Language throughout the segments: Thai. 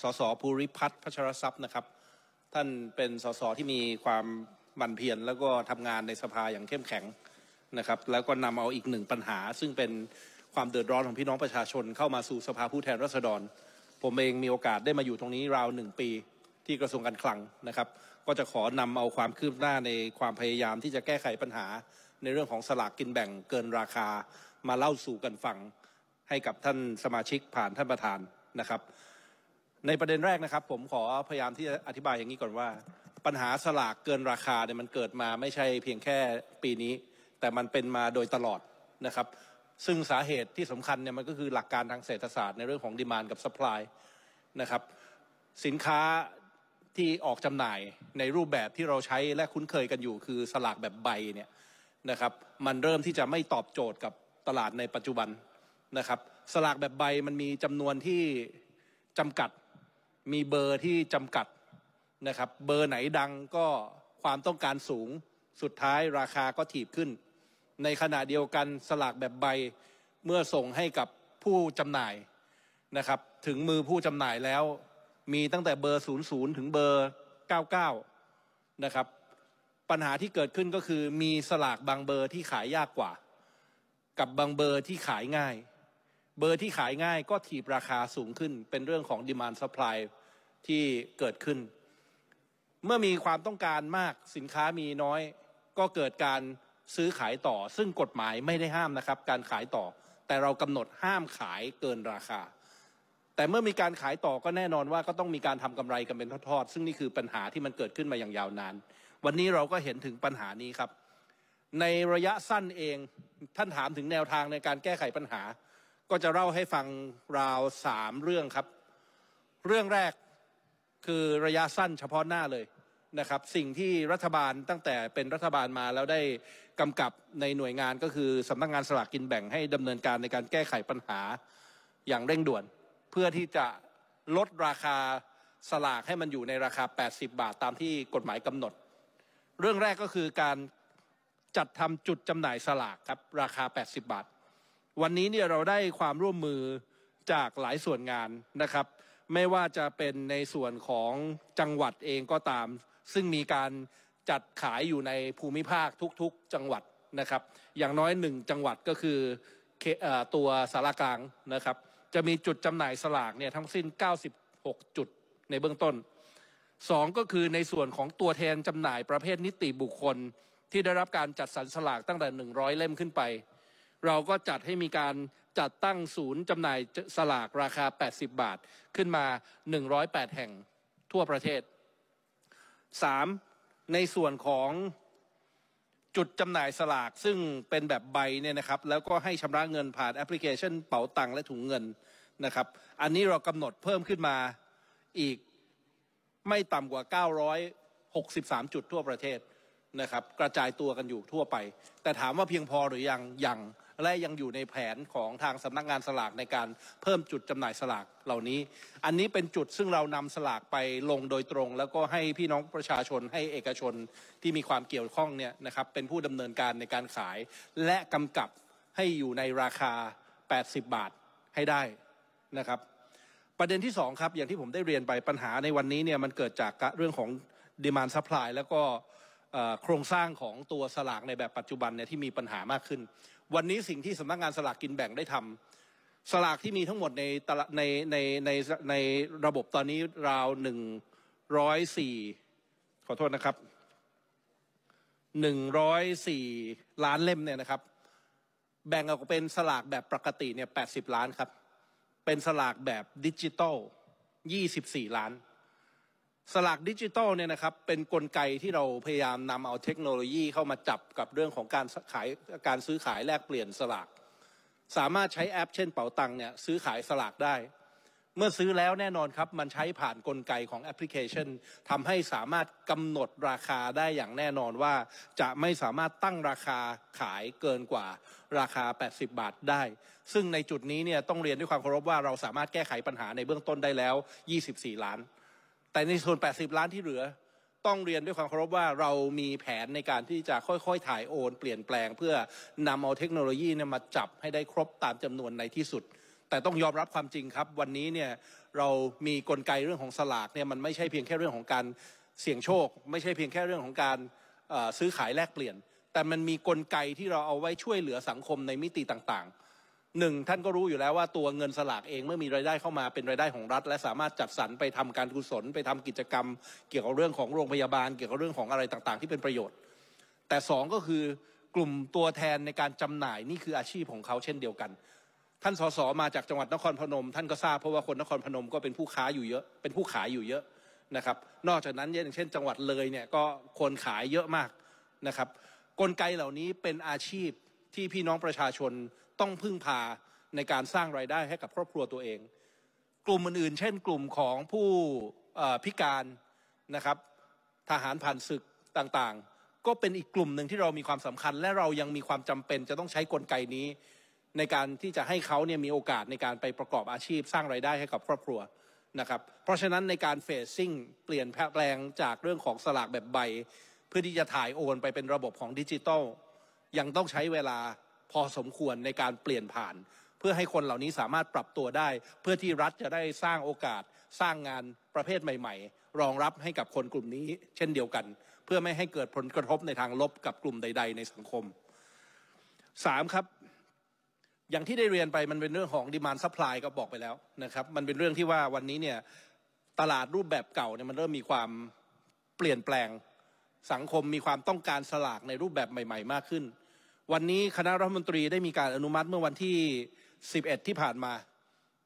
สสภูริพัฒน์พัชรทรัพย์นะครับ ท่านเป็นสสที่มีความหมั่นเพียรแล้วก็ทำงานในสภาอย่างเข้มแข็งนะครับ แล้วก็นำเอาอีกหนึ่งปัญหา ซึ่งเป็นความเดือดร้อนของพี่น้องประชาชน เข้ามาสู่สภาผู้แทนราษฎร ผมเองมีโอกาสได้มาอยู่ตรงนี้ราวหนึ่งปีที่กระทรวงการคลังนะครับ ก็จะขอนำเอาความคืบหน้าในความพยายามที่จะแก้ไขปัญหา ในเรื่องของสลากกินแบ่งเกินราคามาเล่าสู่กันฟังให้กับท่านสมาชิกผ่านท่านประธานนะครับ ในประเด็นแรกนะครับ ผมขอพยายามที่จะอธิบายอย่างนี้ก่อนว่า ปัญหาสลากเกินราคาเนี่ยมันเกิดมาไม่ใช่เพียงแค่ปีนี้ แต่มันเป็นมาโดยตลอดนะครับ ซึ่งสาเหตุที่สำคัญเนี่ยมันก็คือหลักการทางเศรษฐศาสตร์ในเรื่องของดีมานกับสป라이นะครับสินค้าที่ออกจำหน่ายในรูปแบบที่เราใช้และคุ้นเคยกันอยู่ คือสลากแบบใบเนี่ยนะครับมันเริ่มที่จะไม่ตอบโจทย์กับตลาดในปัจจุบันนะครับ สลากแบบใบมันมีจำนวนที่จำกัด มีเบอร์ที่จำกัดนะครับ เบอร์ไหนดังก็ความต้องการสูงสุดท้ายราคาก็ถีบขึ้น ในขณะเดียวกันสลากแบบใบเมื่อส่งให้กับผู้จำหน่ายนะครับ ถึงมือผู้จำหน่ายแล้ว มีตั้งแต่เบอร์ 00 ถึงเบอร์ 99 นะครับ ปัญหาที่เกิดขึ้นก็คือมีสลากบางเบอร์ที่ขายยากกว่า กับบางเบอร์ที่ขายง่าย เบอร์ที่ขายง่ายก็ถีบราคาสูงขึ้นเป็นเรื่องของ demand supply ที่เกิดขึ้น เมื่อมีความต้องการมากสินค้ามีน้อย ก็เกิดการซื้อขายต่อ ซึ่งกฎหมายไม่ได้ห้ามนะครับ การขายต่อ แต่เรากำหนดห้ามขายเกินราคา แต่เมื่อมีการขายต่อก็แน่นอนว่าก็ต้องมีการทำกำไรกันเป็นทอดๆซึ่งนี่คือปัญหาที่มันเกิดขึ้นมาอย่างยาวนาน วันนี้เราก็เห็นถึงปัญหานี้ครับ ในระยะสั้นเองท่านถามถึงแนวทางในการแก้ไขปัญหา ก็จะเล่าให้ฟังราวสามเรื่องครับ เรื่องแรก คือระยะสั้นเฉพาะหน้าเลยนะครับสิ่งที่รัฐบาลตั้งแต่เป็นรัฐบาลมาแล้วได้กำกับในหน่วยงานก็คือสำนักงานสลากกินแบ่งให้ดำเนินการในการแก้ไขปัญหาอย่างเร่งด่วน เพื่อที่จะลดราคาสลากให้มันอยู่ในราคา 80 บาทตามที่กฎหมายกำหนด เรื่องแรกก็คือการจัดทำจุดจำหน่ายสลากครับราคา 80 บาท วันนี้เนี่ยเราได้ความร่วมมือจากหลายส่วนงานนะครับ ไม่ว่าจะเป็นในส่วนของจังหวัดเองก็ตาม ซึ่งมีการจัดขายอยู่ในภูมิภาคทุกๆจังหวัดนะครับ อย่างน้อยหนึ่งจังหวัดก็คือตัวสารกลางนะครับ จะมีจุดจำหน่ายสลากเนี่ยทั้งสิ้น 96 จุดในเบื้องต้นสองก็คือในส่วนของตัวแทนจำหน่ายประเภทนิติบุคคล ที่ได้รับการจัดสรรสลากตั้งแต่ 100 เล่มขึ้นไป เราก็จัดให้มีการ จัดตั้งศูนย์จำหน่ายสลากราคา 80 บาทขึ้นมา 108 แห่งทั่วประเทศ 3. ในส่วนของจุดจำหน่ายสลากซึ่งเป็นแบบใบเนี่ยนะครับ แล้วก็ให้ชำระเงินผ่านแอปพลิเคชันเป๋าตังและถุงเงินนะครับ อันนี้เรากำหนดเพิ่มขึ้นมาอีกไม่ต่ำกว่า 963 จุดทั่วประเทศนะครับ กระจายตัวกันอยู่ทั่วไป แต่ถามว่าเพียงพอหรือยังยัง และยังอยู่ในแผนของทางสำนักงานสลากในการเพิ่มจุดจำหน่ายสลากเหล่านี้ อันนี้เป็นจุดซึ่งเรานำสลากไปลงโดยตรง แล้วก็ให้พี่น้องประชาชนให้เอกชนที่มีความเกี่ยวข้องเนี่ยนะครับเป็นผู้ดำเนินการในการขาย และกำกับให้อยู่ในราคา 80 บาทให้ได้นะครับประเด็นที่สองครับอย่างที่ผมได้เรียนไปปัญหาในวันนี้เนี่ยมันเกิดจากเรื่องของ demand supply แล้วก็ โครงสร้างของตัวสลากในแบบปัจจุบันเนี่ยที่มีปัญหามากขึ้น วันนี้สิ่งที่สำนักงานสลากกินแบ่งได้ทำสลากที่มีทั้งหมดในตลาดในในในในระบบตอนนี้ราวหนึ่งร้อยสี่ขอโทษนะครับหนึ่งร้อยสี่ล้านเล่มเนี่ยนะครับ แบ่งออกเป็นสลากแบบปกติเนี่ยแปดสิบล้านครับ เป็นสลากแบบดิจิตอล24ล้าน สลากดิจิตอลเนี่ยนะครับเป็นกลไกที่เราพยายามนำเอาเทคโนโลยีเข้ามาจับกับเรื่องของการขายการซื้อขายแลกเปลี่ยนสลาก สามารถใช้แอป เช่นเป๋าตังเนี่ยซื้อขายสลากได้ เมื่อซื้อแล้วแน่นอนครับ มันใช้ผ่านกลไกของแอปพลิเคชันทำให้สามารถกำหนดราคาได้อย่างแน่นอนว่า จะไม่สามารถตั้งราคาขายเกินกว่าราคา 80 บาทได้ ซึ่งในจุดนี้เนี่ยต้องเรียนด้วยความเคารพว่าเราสามารถแก้ไขปัญหาในเบื้องต้นได้แล้ว 24 ล้าน แต่ในส่วน 80 ล้านที่เหลือ ต้องเรียนด้วยความเคารพว่าเรามีแผนในการที่จะค่อยๆ ถ่ายโอน เปลี่ยนแปลงเพื่อนำเอาเทคโนโลยีเนี่ยมาจับให้ได้ครบตามจำนวนในที่สุด แต่ต้องยอมรับความจริงครับ วันนี้เนี่ยเรามีกลไกเรื่องของสลากเนี่ยมันไม่ใช่เพียงแค่เรื่องของการเสี่ยงโชค ไม่ใช่เพียงแค่เรื่องของการซื้อขายแลกเปลี่ยน แต่มันมีกลไกที่เราเอาไว้ช่วยเหลือสังคมในมิติต่างๆ หนึ่งท่านก็รู้อยู่แล้วว่าตัวเงินสลากเองเมื่อมีรายได้เข้ามาเป็นรายได้ของรัฐ และสามารถจัดสรรไปทำการกุศลไปทำกิจกรรม เกี่ยวกับเรื่องของโรงพยาบาล เกี่ยวกับเรื่องของอะไรต่างๆ ที่เป็นประโยชน์ แต่สองก็คือกลุ่มตัวแทนในการจำหน่ายนี่คืออาชีพของเขาเช่นเดียวกัน ท่านสสมาจากจังหวัดนครพนม ท่านก็ทราบเพราะว่าคนนครพนมก็เป็นผู้ค้าอยู่เยอะ เป็นผู้ขายอยู่เยอะนะครับ นอกจากนั้นอย่างเช่น จังหวัดเลยเนี่ยก็คนขายเยอะมากนะครับ กลไกเหล่านี้เป็นอาชีพที่พี่น้องประชาชน ต้องพึ่งพาในการสร้างรายได้ให้กับครอบครัวตัวเอง กลุ่มอื่นๆ เช่น กลุ่มของผู้พิการนะครับทหารผ่านศึกต่างๆ ก็เป็นอีกกลุ่มหนึ่งที่เรามีความสำคัญ และเรายังมีความจำเป็นจะต้องใช้กลไกนี้ ในการที่จะให้เขาเนี่ยมีโอกาสในการไปประกอบอาชีพ สร้างรายได้ให้กับครอบครัวนะครับเพราะฉะนั้นในการเฟสซิ่งเปลี่ยนแปลงจากเรื่องของสลากแบบใบ เพื่อที่จะถ่ายโอนไปเป็นระบบของดิจิตอลยังต้องใช้เวลา พอสมควรในการเปลี่ยนผ่าน เพื่อให้คนเหล่านี้สามารถปรับตัวได้ เพื่อที่รัฐจะได้สร้างโอกาส สร้างงานประเภทใหม่ ๆ รองรับให้กับคนกลุ่มนี้ เช่นเดียวกัน เพื่อไม่ให้เกิดผลกระทบในทางลบกับกลุ่มใด ๆ ในสังคมสามครับอย่างที่ได้เรียนไปมันเป็นเรื่องของ demand supply ก็บอกไปแล้วนะครับมันเป็นเรื่องที่ว่าวันนี้เนี่ยตลาดรูปแบบเก่าเนี่ยมันเริ่มมีความเปลี่ยนแปลงสังคมมีความต้องการสลากในรูปแบบใหม่ ๆ มากขึ้น วันนี้คณะรัฐมนตรีได้มีการอนุมัติเมื่อวันที่ 11 ที่ผ่านมา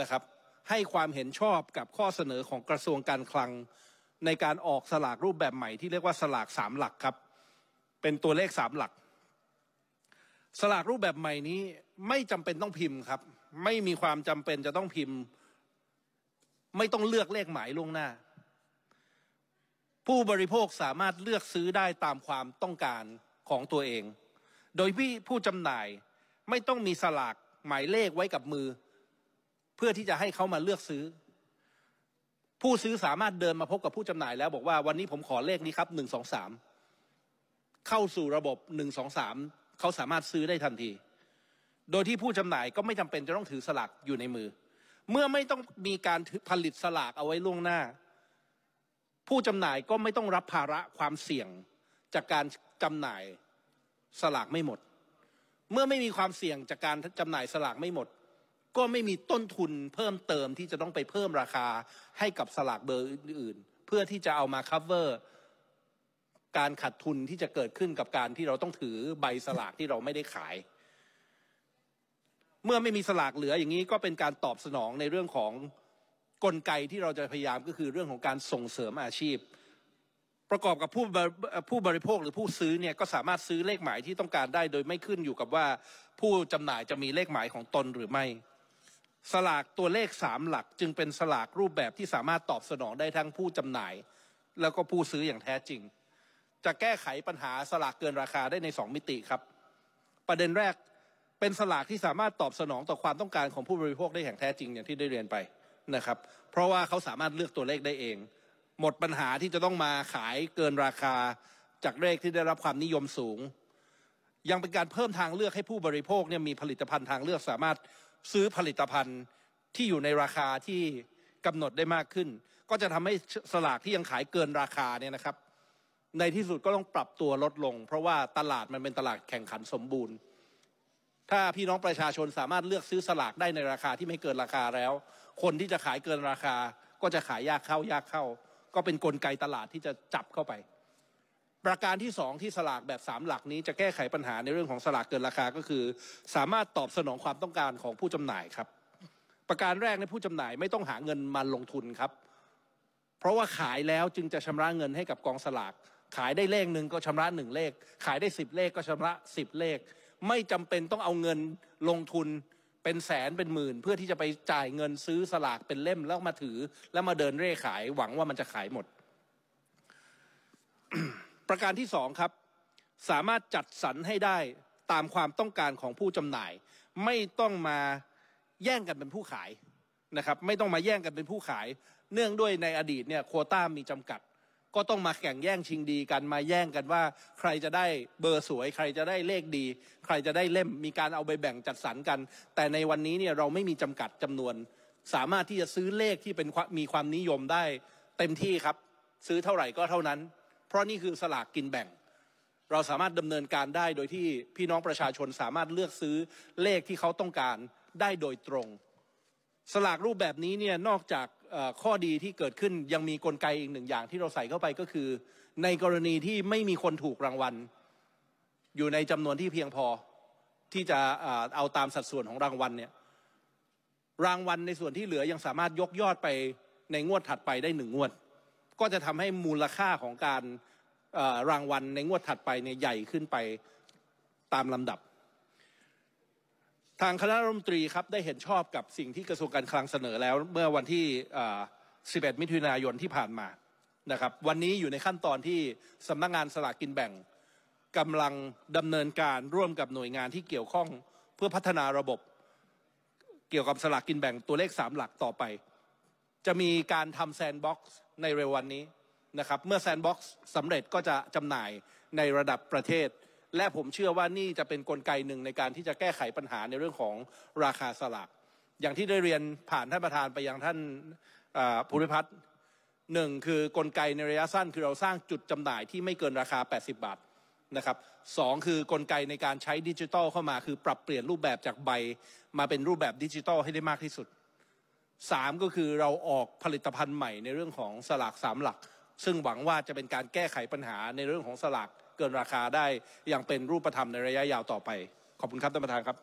นะครับ ให้ความเห็นชอบกับข้อเสนอของกระทรวงการคลัง ในการออกสลากรูปแบบใหม่ที่เรียกว่าสลากสามหลักครับ เป็นตัวเลขสามหลัก สลากรูปแบบใหม่นี้ไม่จำเป็นต้องพิมพ์ครับ ไม่มีความจำเป็นจะต้องพิมพ์ ไม่ต้องเลือกเลขหมายล่วงหน้า ผู้บริโภคสามารถเลือกซื้อได้ตามความต้องการของตัวเอง โดยพี่ผู้จำหน่ายไม่ต้องมีสลากหมายเลขไว้กับมือ เพื่อที่จะให้เขามาเลือกซื้อ ผู้ซื้อสามารถเดินมาพบกับผู้จำหน่ายแล้วบอกว่าวันนี้ผมขอเลขนี้ครับหนึ่งสองสามเข้าสู่ระบบหนึ่งสองสามเขาสามารถซื้อได้ทันที โดยที่ผู้จำหน่ายก็ไม่จำเป็นจะต้องถือสลากอยู่ในมือ เมื่อไม่ต้องมีการผลิตสลากเอาไว้ล่วงหน้า ผู้จำหน่ายก็ไม่ต้องรับภาระความเสี่ยงจากการจำหน่าย สลากไม่หมด เมื่อไม่มีความเสี่ยงจากการจำหน่ายสลากไม่หมด ก็ไม่มีต้นทุนเพิ่มเติมที่จะต้องไปเพิ่มราคาให้กับสลากเบอร์อื่น ๆ เพื่อที่จะเอามา cover การขาดทุนที่จะเกิดขึ้นกับการที่เราต้องถือใบสลากที่เราไม่ได้ขาย เมื่อไม่มีสลากเหลืออย่างนี้ก็เป็นการตอบสนองในเรื่องของกลไกที่เราจะพยายามก็คือเรื่องของการส่งเสริมอาชีพ ประกอบกับผู้ผู้บริโภคหรือผู้ซื้อเนี่ยก็สามารถซื้อเลขหมายที่ต้องการได้ โดยไม่ขึ้นอยู่กับว่าผู้จำหน่ายจะมีเลขหมายของตนหรือไม่ สลากตัวเลขสามหลักจึงเป็นสลากรูปแบบที่สามารถตอบสนองได้ทั้งผู้จำหน่าย แล้วก็ผู้ซื้ออย่างแท้จริง จะแก้ไขปัญหาสลากเกินราคาได้ในสองมิติครับ ประเด็นแรกเป็นสลากที่สามารถตอบสนองต่อความต้องการของผู้บริโภคได้อย่างแท้จริงอย่างที่ได้เรียนไปนะครับ เพราะว่าเขาสามารถเลือกตัวเลขได้เอง หมดปัญหาที่จะต้องมาขายเกินราคาจากเลขที่ได้รับความนิยมสูง ยังเป็นการเพิ่มทางเลือกให้ผู้บริโภคเนี่ยมีผลิตภัณฑ์ทางเลือกสามารถซื้อผลิตภัณฑ์ที่อยู่ในราคาที่กำหนดได้มากขึ้น ก็จะทำให้สลากที่ยังขายเกินราคาเนี่ยนะครับ ในที่สุดก็ต้องปรับตัวลดลง เพราะว่าตลาดมันเป็นตลาดแข่งขันสมบูรณ์ ถ้าพี่น้องประชาชนสามารถเลือกซื้อสลากได้ในราคาที่ไม่เกินราคาแล้ว คนที่จะขายเกินราคาก็จะขายยากเข้ายากเข้า ก็เป็นนกลไกตลาดที่จะจับเข้าไป ประการที่สองที่สลากแบบสามหลักนี้จะแก้ไขปัญหาในเรื่องของสลากเกินราคาก็คือ สามารถตอบสนองความต้องการของผู้จำหน่ายครับ ประการแรกในผู้จำหน่ายไม่ต้องหาเงินมาลงทุนครับ เพราะว่าขายแล้วจึงจะชำระเงินให้กับกองสลาก ขายได้เลขหนึ่งก็ชำระหนึ่งเลข ขายได้สิบเลขก็ชำระสิบเลข ไม่จำเป็นต้องเอาเงินลงทุน เป็นแสนเป็นหมื่น เพื่อที่จะไปจ่ายเงินซื้อสลากเป็นเล่มแล้วมาถือ แล้วมาเดินเร่ขาย หวังว่ามันจะขายหมด ประการที่สองครับ สามารถจัดสรรให้ได้ตามความต้องการของผู้จำหน่าย ไม่ต้องมาแย่งกันเป็นผู้ขายนะครับ ไม่ต้องมาแย่งกันเป็นผู้ขาย เนื่องด้วยในอดีตเนี่ยโคต้ามีจำกัด ก็ต้องมาแข่งแย่งชิงดีกันมาแย่งกันว่า ใครจะได้เบอร์สวย ใครจะได้เลขดี ใครจะได้เล่มมีการเอาไปแบ่งจัดสรรกัน แต่ในวันนี้เนี่ยเราไม่มีจำกัดจำนวน สามารถที่จะซื้อเลขที่เป็นมีความนิยมได้ เต็มที่ครับ ซื้อเท่าไหร่ก็เท่านั้น เพราะนี่คือสลากกินแบ่ง เราสามารถดำเนินการได้โดยที่พี่น้องประชาชนสามารถเลือกซื้อเลขที่เขาต้องการได้โดยตรง สลากรูปแบบนี้เนี่ยนอกจากข้อดีที่เกิดขึ้นยังมีกลไกอีกหนึ่งอย่างที่เราใส่เข้าไปก็คือ ในกรณีที่ไม่มีคนถูกรางวัล อยู่ในจำนวนที่เพียงพอที่จะเอาตามสัดส่วนของรางวัลเนี่ยรางวัลในส่วนที่เหลือยังสามารถยกยอดไปในงวดถัดไปได้หนึ่งงวด ก็จะทำให้มูลค่าของการรางวัลในงวดถัดไปเนี่ยใหญ่ขึ้นไปตามลำดับ ทางคณะรัฐมนตรีครับได้เห็นชอบกับสิ่งที่กระทรวงการคลังเสนอแล้วเมื่อวันที่ 11 มิถุนายนที่ผ่านมานะครับวันนี้อยู่ในขั้นตอนที่สำนักงานสลากกินแบ่งกำลังดำเนินการร่วมกับหน่วยงานที่เกี่ยวข้องเพื่อพัฒนาระบบเกี่ยวกับสลากกินแบ่งตัวเลขสามหลักต่อไป จะมีการทำ sandboxในเร็ววันนี้นะครับเมื่อ sandbox สำเร็จก็จะจำหน่ายในระดับประเทศ และผมเชื่อว่านี่จะเป็นกลไกหนึ่งในการที่จะแก้ไขปัญหาในเรื่องของราคาสลากอย่างที่ได้เรียนผ่านท่านประธานไปยังท่านภูริพัฒน์หนึ่งคือกลไกในระยะสั้นคือเราสร้างจุดจำหน่ายที่ไม่เกินราคา 80 บาทนะครับสองคือกลไกในการใช้ดิจิทัลเข้ามา คือปรับเปลี่ยนรูปแบบจากใบมาเป็นรูปแบบดิจิทัลให้ได้มากที่สุดสามก็คือเราออกผลิตภัณฑ์ใหม่ในเรื่องของสลากสามหลัก ซึ่งหวังว่าจะเป็นการแก้ไขปัญหาในเรื่องของสลาก เกินราคาได้อย่างเป็นรูปธรรมในระยะยาวต่อไป ขอบคุณครับท่านประธานครับ